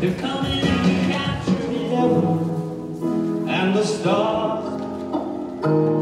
to come in and capture the heaven and the stars.